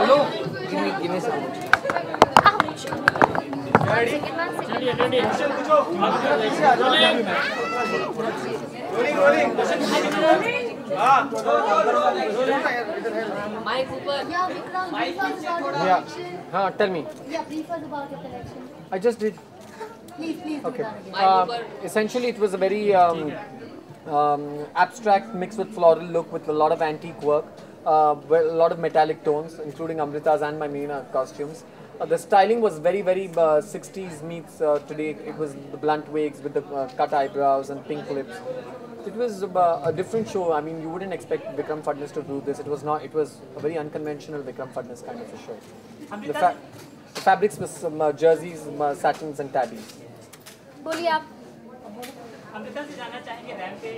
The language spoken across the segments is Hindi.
Hello? Give me, give me some. Ouch. Second one, second one. Mike Cooper. Yeah, Vikram, brief us about your Yeah. Huh, tell me. Yeah, brief us about your collection. I just did. Please, please Okay. do that again. Uh, essentially, it was a very um, um, abstract mix with floral look with a lot of antique work, uh, with a lot of metallic tones, including Amrita's and my Meena costumes. Uh, the styling was very, very uh, 60s meets uh, today. It was the blunt wigs with the uh, cut eyebrows and pink lips. It was uh, a different show. I mean, you wouldn't expect Vikram Fadnis to do this. It was not. It was a very unconventional Vikram Fadnis kind of a show. The, fa- the fabrics was some uh, jerseys, uh, satins, and tabbies. बोलिए आप अमृता से जानना चाहेंगे रैम पे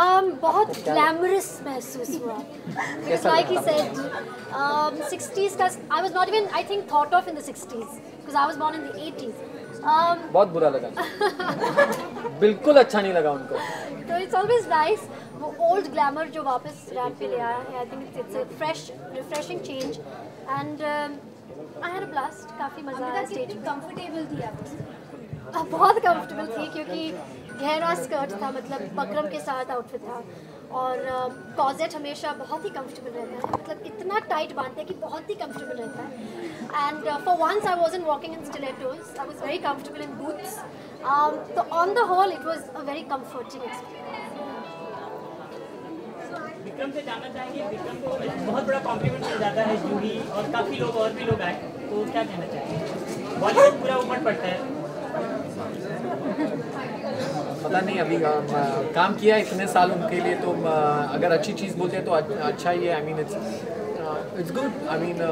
um, बहुत ग्लैमरस महसूस हुआ। Like he? Said um, 60s का I was not even I think thought of in the 60s because I was born in the 80s um, बहुत बुरा लगा। बिल्कुल अच्छा नहीं लगा उनको। तो इट्स ऑलवेज नाइस वो ओल्ड ग्लैमर जो वापस रैम पे ले आया है I think it's a fresh refreshing change and I had a blast काफ़ी मज़ा आया स्टेज कंफर्टेबल थी आप। बहुत कंफर्टेबल थी क्योंकि गहरा स्कर्ट था मतलब बकरम के साथ आउटफिट था। और कॉजेट हमेशा बहुत ही कंफर्टेबल रहता है। मतलब इतना टाइट बांधते हैं कि बहुत ही कंफर्टेबल रहता है। And for once I was in walking in stilettos I was very comfortable in boots तो on the whole it was a very comforting experience Vikram से जानना चाहेंगे? विक्रम को बहुत बड़ा कॉम्प्लीमेंट मिल जाता है जूही और काफ़ी लोग और भी लोग आए। तो क्या कहना चाहेंगे? बॉलीवुड पूरा ऊपर पड़ता है। पता नहीं अभी अ, म, काम किया इतने साल उनके लिए तो अ, अगर अच्छी चीज़ बोलते हैं तो अ- अच्छा ही है। I mean it's it's good I mean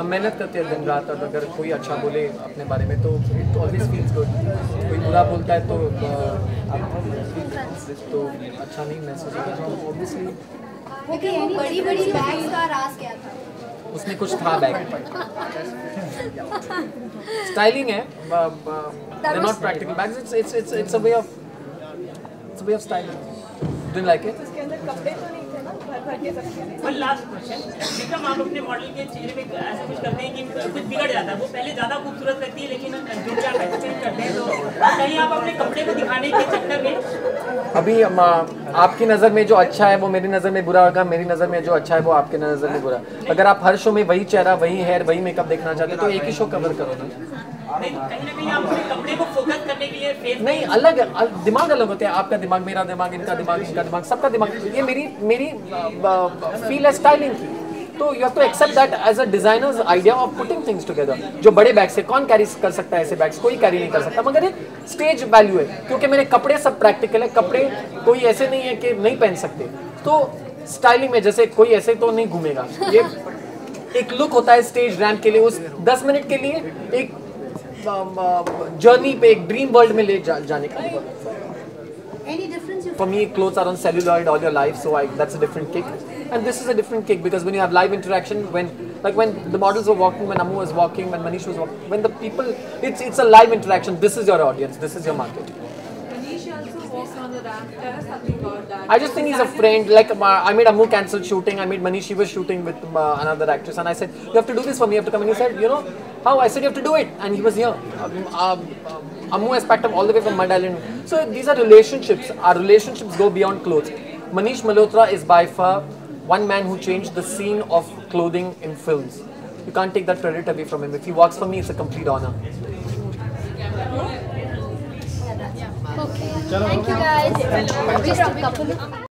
हम मेहनत करते हैं दिन रात और अगर कोई अच्छा बोले अपने बारे में तो इट ऑलवेज फील्स गुड कोई बुरा बोलता है तो तो अच्छा नहीं महसूस होता। तो ऑब्वियसली बड़ी बड़ी बैग्स का राज क्या था? उसमें कुछ था बैग स्टाइलिंग है they're not practical bags it's it's it's it's a way of it's a way of styling didn't like it? One last question Vikram आप अपने मॉडल के चेहरे पे ऐसा कुछ करते हैं कि कुछ बिगड़ जाता है। वो पहले ज़्यादा खूबसूरत लगती है लेकिन जो भी आप एक्सपेरिमेंट करते हैं तो कहीं आप अपने कपड़े को दिखाने के चक्कर में? अभी आपकी नज़र में जो अच्छा है वो मेरी नज़र में बुरा होगा मेरी नज़र में जो अच्छा है वो आपके नज़र में बुरा। अगर आप हर शो में वही चेहरा वही हेयर वही मेकअप देखना चाहते हो तो एक ही शो कवर करो ना। नहीं कहीं ना कहीं आप अपने कपड़े को फोकस करने के लिए फेस नहीं अलग दिमाग अलग होते हैं आपका दिमाग मेरा दिमाग इनका दिमाग इनका दिमाग सबका दिमाग। ये मेरी मेरी फील है स्टाइलिंग की। तो you have to accept that as a designer's idea of putting things together जो बड़े बैग से कौन कैरी कर सकता है ऐसे बैग्स कोई कैरी नहीं कर सकता। मगर एक स्टेज वैल्यू है क्योंकि मेरे कपड़े सब प्रैक्टिकल है कपड़े कोई ऐसे नहीं है कि नहीं पहन सकते। तो स्टाइलिंग में जैसे कोई ऐसे तो नहीं घूमेगा। ये एक लुक होता है स्टेज रैम्प के लिए उस 10 मिनट के लिए एक जर्नी पे एक ड्रीम वर्ल्ड में ले जा, जाने का For me, clothes are on celluloid all your life, so I, that's a different kick. And this is a different kick because when you have live interaction, when like when the models were walking, when Amu was walking, when Manish was walking, when the people, it's it's a live interaction. This is your audience. This is your market. I just think he's a friend. Like uh, I made Amu cancel shooting. I made Manish. She was shooting with uh, another actress, and I said, "You have to do this for me. You have to come." And he said, "You know how?" I said, "You have to do it," and he was here. Um, um, um, Amu has packed up all the way from Mud. So these are relationships. Our relationships go beyond clothes. Manish Malhotra is by far one man who changed the scene of clothing in films. You can't take that credit away from him. If he works for me, it's a complete honor. Thank you guys. Couple?